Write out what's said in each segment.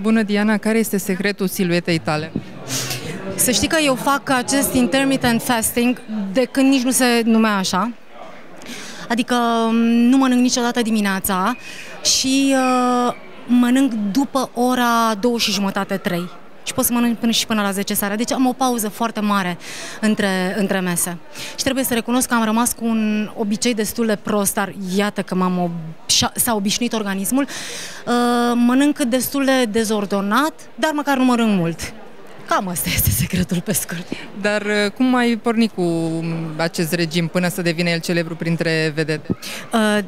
Bună, Diana! Care este secretul siluetei tale? Să știi că eu fac acest intermittent fasting de când nici nu se numea așa. Adică mm, nu mănânc niciodată dimineața și uh, mănânc după ora două și jumătate, trei. Și pot să mănânc până și până la 10 seara. Deci am o pauză foarte mare între, între mese. Și trebuie să recunosc că am rămas cu un obicei destul de prost, dar iată că m-am ob- s-a obișnuit organismul. Uh, mănânc destul de dezordonat, dar măcar nu mănânc mult. Cam asta este secretul pe scurt. Dar uh, cum ai pornit cu acest regim până să devine el celebru printre vedete? Uh,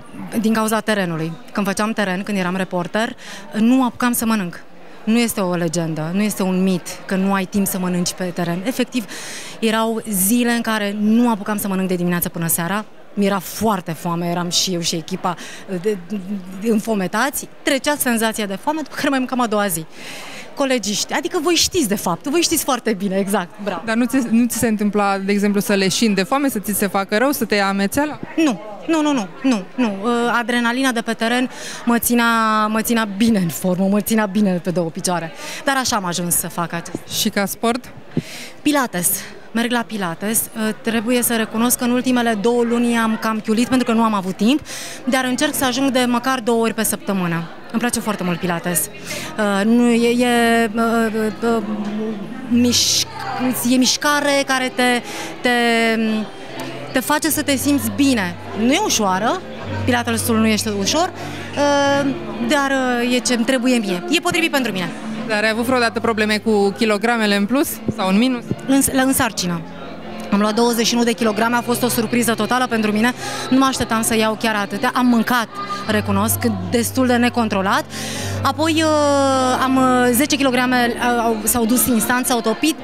din cauza terenului. Când făceam teren, când eram reporter, nu apucam să mănânc. Nu este o legendă, nu este un mit că nu ai timp să mănânci pe teren. Efectiv, erau zile în care nu apucam să mănânc de dimineață până seara, mi-era foarte foame, eram și eu și echipa de, de, de, înfometați, trecea senzația de foame, după care mai mâncam a doua zi colegiști. Adică voi știți de fapt, voi știți foarte bine, exact, bravo. Dar nu ți, nu ți se întâmpla, de exemplu, să leșini de foame, să ți se facă rău, să te ia amețeala? Nu, nu, nu, nu, nu, nu. Uh, adrenalina de pe teren mă ținea, mă ținea bine în formă, mă ținea bine pe două picioare. Dar așa am ajuns să fac acest. Și ca sport? Pilates merg la Pilates. Uh, trebuie să recunosc că în ultimele două luni am cam chiulit pentru că nu am avut timp, dar încerc să ajung de măcar două ori pe săptămână. Îmi place foarte mult Pilates. Uh, nu, e, e, uh, miș, e mișcare care te, te, te face să te simți bine. Nu e ușoară, Pilatesul nu este ușor, dar e ce îmi trebuie mie. E potrivit pentru mine. Dar ai avut vreodată probleme cu kilogramele în plus sau în minus? În, la însarcină. Am luat 21 de kilograme, a fost o surpriză totală pentru mine. Nu mă așteptam să iau chiar atâtea. Am mâncat, recunosc, destul de necontrolat. Apoi uh, am 10 uh, kg uh, s-au dus instant, s-au topit.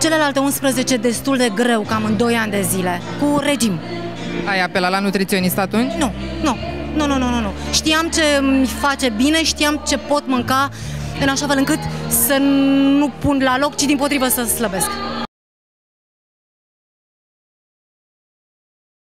Celelalte 11 destul de greu, cam în 2 ani de zile, cu regim. Ai apelat la nutriționist atunci? Nu, nu, nu, nu, nu, nu. Știam ce mi face bine, știam ce pot mânca în așa fel încât să nu pun la loc, ci din potrivă să slăbesc.